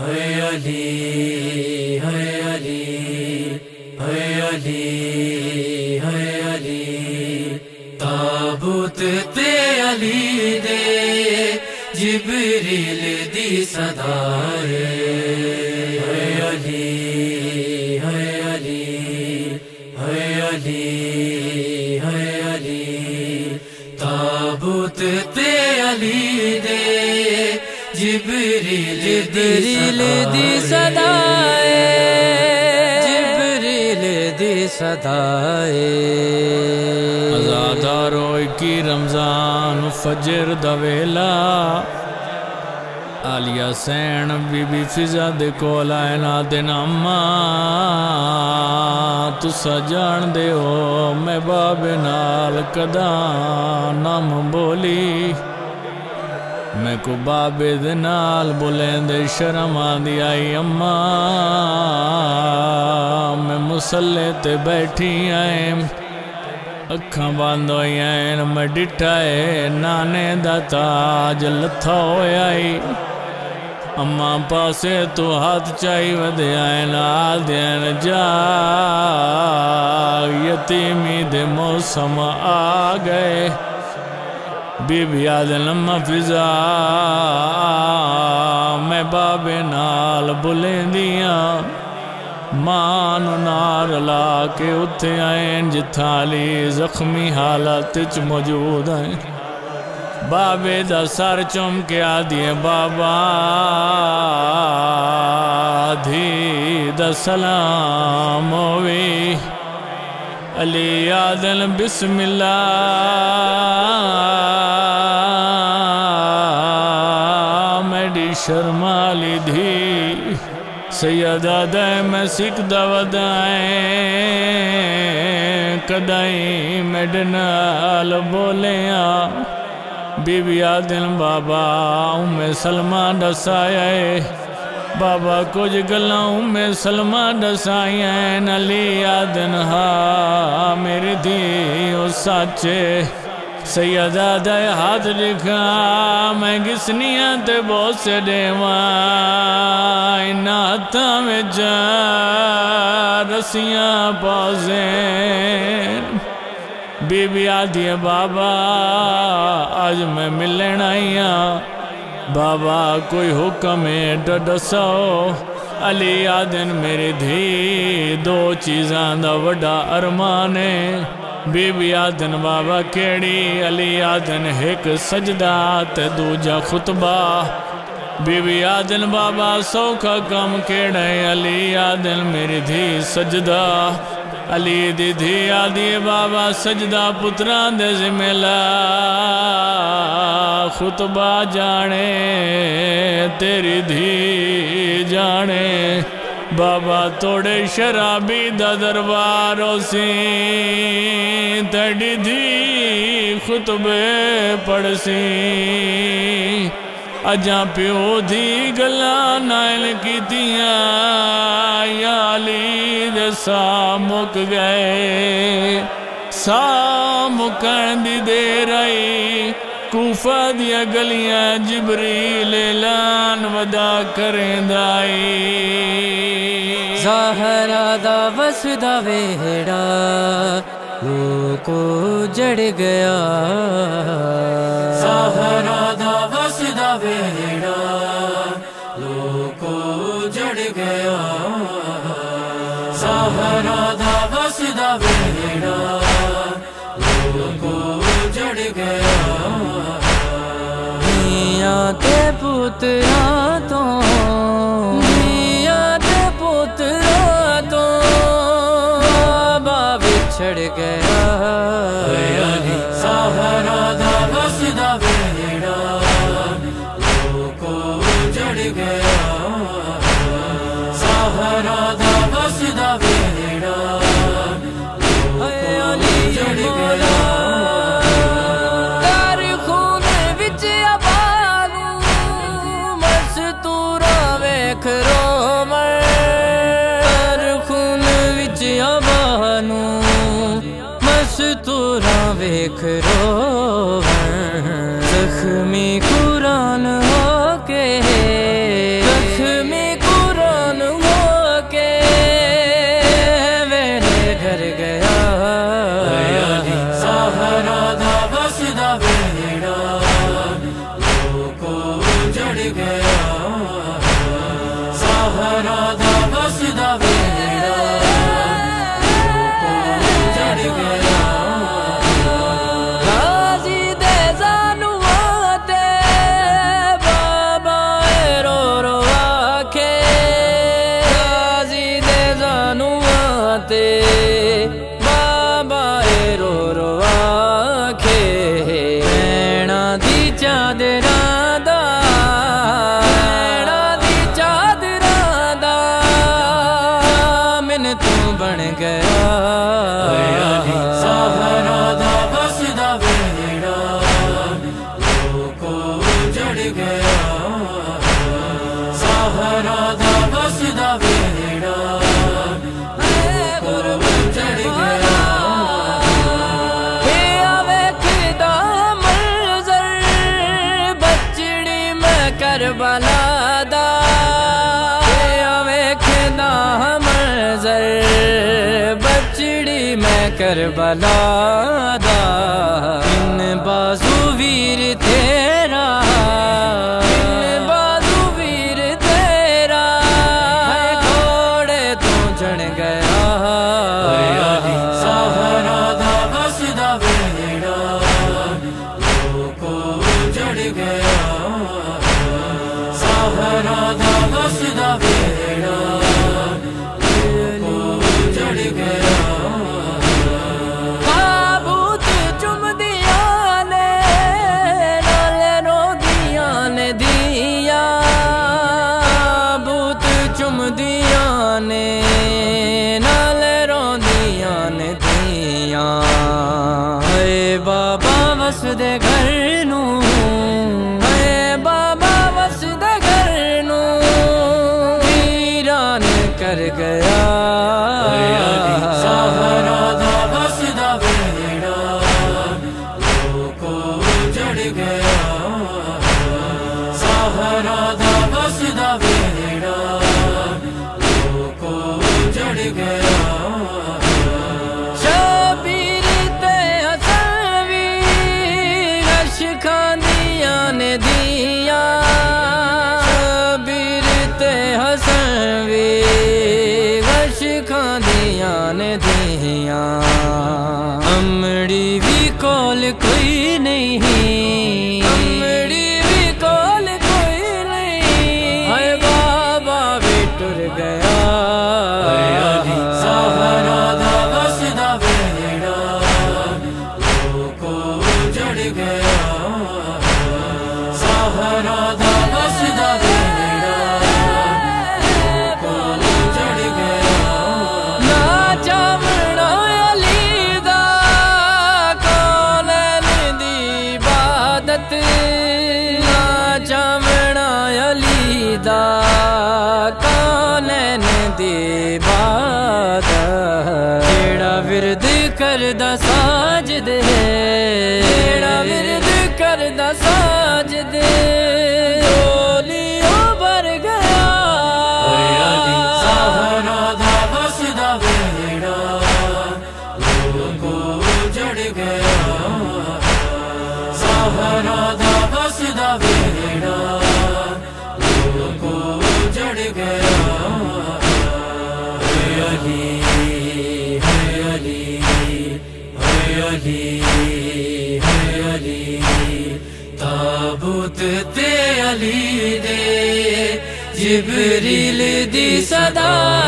हर जी हया जीया जी हया जी ताबुत ते अली दे जी रेल सदा हरिया जी हया जी हर ते अली दे जिबरील जिबरील दी सदाए। जिबरील दी सदाए। आजादारो की रमज़ान फजर दवेला आलिया सैन बीबी फिजा दे कोल आयना दिन अम्मा तुसा जान दे हो मैं बाबे नाल कदा नम बोली। मैं को बाबे दे नाल बुलेंदे शर्म आंदी आई अम्मा। मैं मुसल्ले ते बैठी आए, अखा बंद होइयाँ मैं डिठा है नाने दा ताज लथा होया ई अम्मा पासे तो हाथ चाई वधया नाल देन जा। यतीमी दे मौसम आ गए। बीबी आदन लम्मा फिजा। मैं बाबे नाल बुलेंदियाँ। माँ नार ला के उत्थे आए जिथाली जख्मी हालत च मौजूद है बाबे दा सर चुम के आदिए बाबा। धी दा सलाम होवे। अली आदल, बिस्मिल्लाह। मेरी शर्माली धी सैयदा दे मैं सिख दवदाए कदाई मेरे नाल बोलिया बीबिया दिन बाबा उम्मे सलमा दसाया बाबा कुछ गल्लां उम्मे सलमा दसाइया। नली आदन हा मेरी धी ओ सच्चे सैयदा दे हाथ लिखा, मैं घिसनिया ते बहुत से देवा इन्ना हत्थां विच रस्सियाँ पासे। बीबी आदि बाबा, आज मैं मिलन आई बाबा, कोई हुक्म है तो दसो अली आदन मेरी धी, दो चीज़ां दा वड्डा अरमान है। बीबी आदन बाबा केड़ी, अली आदन एक सजदा ते दूजा खुतबा। बीबी आदन बाबा सौखा कम केड़ा अली आदन मेरी धी सजदा। अली दी धी आदि बाबा सजदा पुत्रा दे जिमेला खुतबा जाने तेरी धी। जाने। बाबा तोड़े शराबी दा दरबार सी तड़ी धी खुतबे पड़सी। अजा प्यो दी गल्ला नायल कीतियाँ। याली दे सा मुक गए। सा मुकन दी देर आई। ਕੂਫਾ ਦੀਆਂ ਗਲੀਆਂ ਜਿਬਰੀਲ ਐਲਾਨ ਵਦਾ ਕਰਦਾ ਏ। ਜ਼ਾਹਰਾ ਦਾ ਵਸਦਾ ਵੇੜਾ ਨੂੰ ਕੋ ਜੜ ਗਿਆ। ਜ਼ਾਹਰਾ ਦਾ ਵਸਦਾ ਵੇੜਾ ਲੋਕੋ ਜੜ ਗਿਆ। ਜ਼ਾਹਰਾ ਦਾ ਵਸਦਾ ਵੇੜਾ मियाँ के पुत्रा ਤੂੰ ਨਾ ਵੇਖ ਰੋਵਣ ਜ਼ਖਮੀ बना दा। हम हमर जर बचड़ी मैं कर बना ਵਸਦੇ ਘਰ ਨੂੰ, ਏ ਬਾਬਾ ਵਸਦੇ ਘਰ ਨੂੰ। ਵੀਰਾਨ ਕਰ ਗਿਆ। ਸਹਾਰਾ ਦਾ ਵਸਦਾ ਵੇੜਾ ਲੋਕੋ ਗਿਆ। ਸਹਾਰਾ ਹਸਨ ਵੇ ਵਸ਼ਖਾਂ ਦੀਆਂ ਨੇ ਦੀਆਂ ਅਮੜੀ ਵੀ ਕੋਲ ਕੋਈ ਨਹੀਂ ਕਰਦਾ ਸਾਜਦ ਢੋਲੀਓ ਵਰ ਗਿਆ। ਹੋਇਆ ਜੀ ਦਾ ਵਸਦਾ ਵੇੜਾ, ਲੋਕੋ ਜੜ ਗਿਆ। ਸਾਹਰਾ ਦਾ ਵਸਦਾ ਵੇੜਾ, ਲੋਕੋ ਜੜ ਗਿਆ। रीलि सदा